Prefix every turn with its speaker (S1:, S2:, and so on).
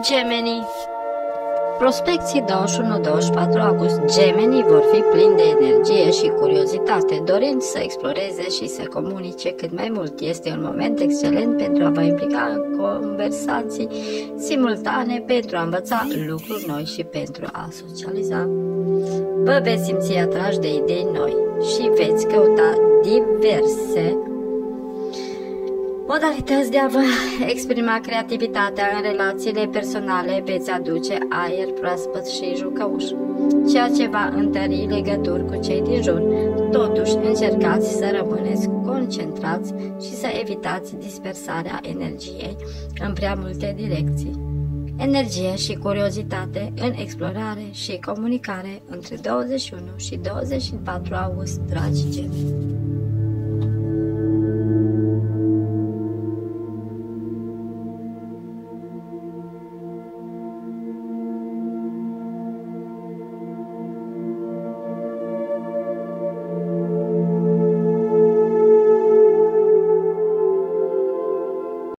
S1: Gemenii Prospecții 21-24 august, gemenii vor fi plini de energie și curiozitate, dorind să exploreze și să comunice cât mai mult. Este un moment excelent pentru a vă implica în conversații simultane, pentru a învăța lucruri noi și pentru a socializa. Vă veți simți atrași de idei noi și veți căuta diverse Modalități de a vă exprima creativitatea în relațiile personale veți aduce aer proaspăt și jucăuș, ceea ce va întări legături cu cei din jur. Totuși, încercați să rămâneți concentrați și să evitați dispersarea energiei în prea multe direcții. Energie și curiozitate în explorare și comunicare între 21 și 24 august, dragi gemeni.